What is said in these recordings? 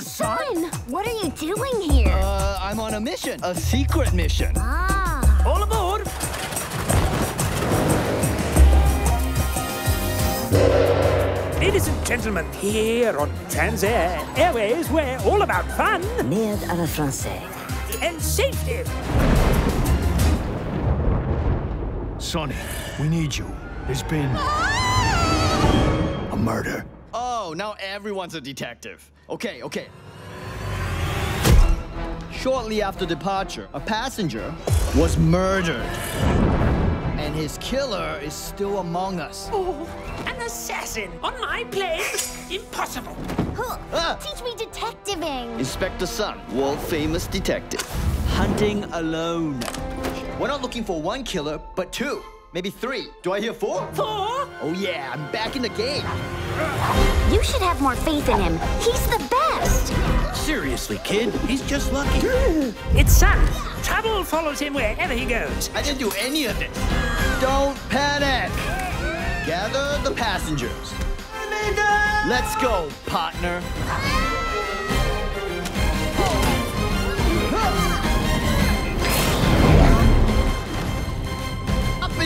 Sun! What are you doing here? Uh, I'm on a mission. A secret mission. ah. All aboard! Ladies and gentlemen, here on Transair Airways, we're all about fun Merde à la française. and safety. Sonny, we need you. There's been a murder. Oh, now everyone's a detective. Okay, okay. Shortly after departure, a passenger was murdered. And his killer is still among us. Oh, an assassin on my plane? Impossible. Huh. Ah. Teach me detectiving. Inspector Sun, world famous detective. Hunting alone. We're not looking for one killer, but two. Maybe three. Do I hear four? Four? Oh yeah, I'm back in the game. You should have more faith in him. He's the best. Seriously, kid, he's just lucky. It's Sun. Trouble follows him wherever he goes. I didn't do any of this. Don't panic. Gather the passengers. Let's go, partner.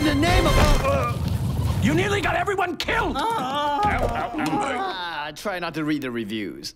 In the name of. You nearly got everyone killed. Ah, try not to read the reviews.